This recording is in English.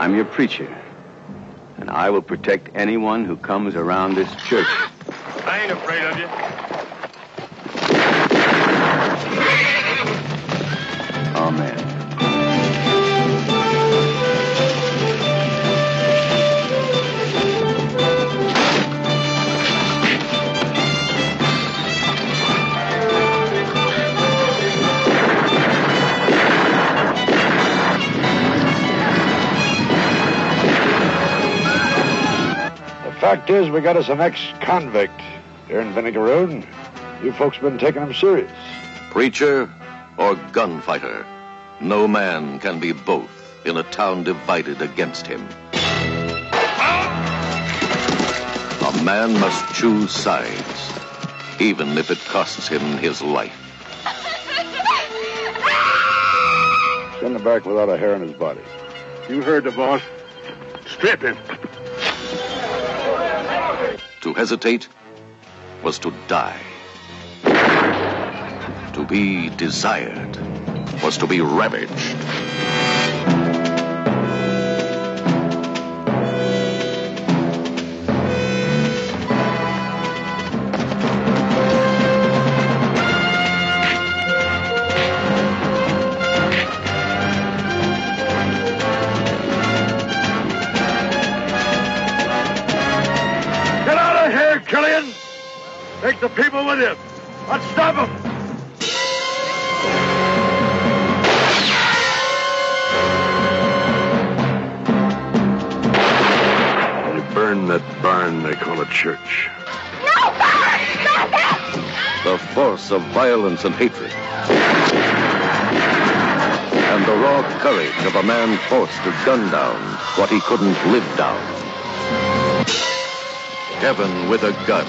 I'm your preacher. And I will protect anyone who comes around this church. Fact is, we got us an ex-convict here in Vinegaroon. You folks been taking him serious. Preacher or gunfighter, no man can be both in a town divided against him. A man must choose sides, even if it costs him his life. Send him back without a hair on his body. You heard the boss. Strip him. To hesitate was to die. To be desired was to be ravaged. Take the people with you. Let's stop them. They burn that barn they call a church. No, Bert! Stop it! The force of violence and hatred. And the raw courage of a man forced to gun down what he couldn't live down. Heaven with a gun.